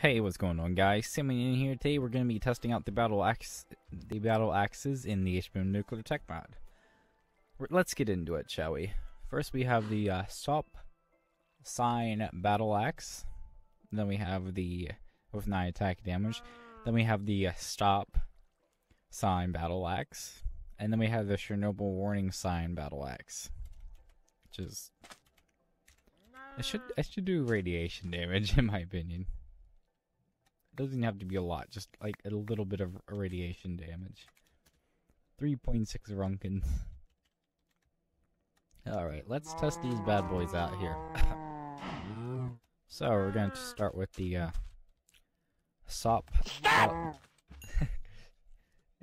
Hey, what's going on, guys? Semi Neon here. Today, we're going to be testing out the battle axe, the battle axes in the HBM Nuclear Tech mod. Let's get into it, shall we? First, we have the uh, Stop Sign Battle Axe. Then we have the with nine attack damage. Then we have the uh, Stop Sign Battle Axe, and then we have the Chernobyl Warning Sign Battle Axe, which is it should it should do radiation damage in my opinion doesn't have to be a lot, just like a little bit of radiation damage. 3.6 roentgens. Alright, let's test these bad boys out here. so, we're going to start with the, uh, SOP. Uh,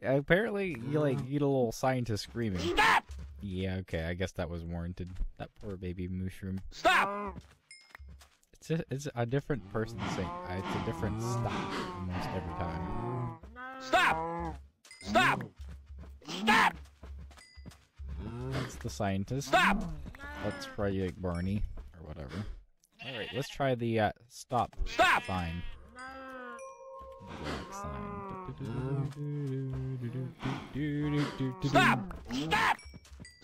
apparently, you, like, get a little scientist screaming. Stop! Yeah, okay, I guess that was warranted. That poor baby mushroom. Stop! It's a, it's a different person saying it's a different stop almost every time. Stop! Stop! Stop! That's the scientist. Stop! Let's try like Barney or whatever. All right, let's try the uh, stop Stop! sign. Sign. Stop! Stop!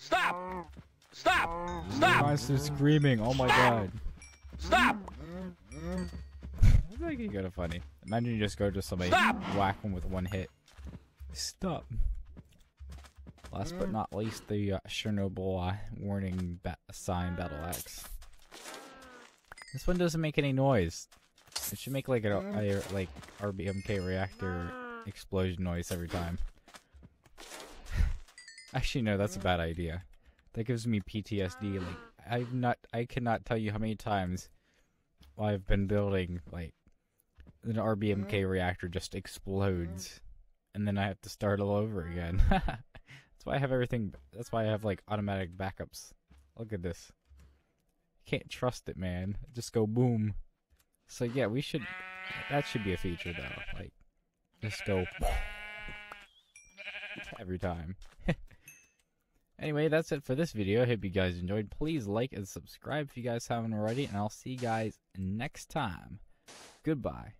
Stop! Stop! Stop! Monster screaming! Oh my god! Stop! That's actually kind of funny. Imagine you just go to somebody, Stop! whack them with one hit. Stop. Last but not least, the uh, Chernobyl uh, warning ba sign battle axe. This one doesn't make any noise. It should make like a, a like RBMK reactor explosion noise every time. Actually, no, that's a bad idea. That gives me PTSD. Like I've not, I cannot tell you how many times I've been building like an RBMK mm-hmm. reactor just explodes, mm-hmm. and then I have to start all over again. that's why I have everything. That's why I have like automatic backups. Look at this. Can't trust it, man. Just go boom. So yeah, we should. That should be a feature though. Like, just go every time. Anyway, that's it for this video. I hope you guys enjoyed. Please like and subscribe if you guys haven't already, and I'll see you guys next time. Goodbye.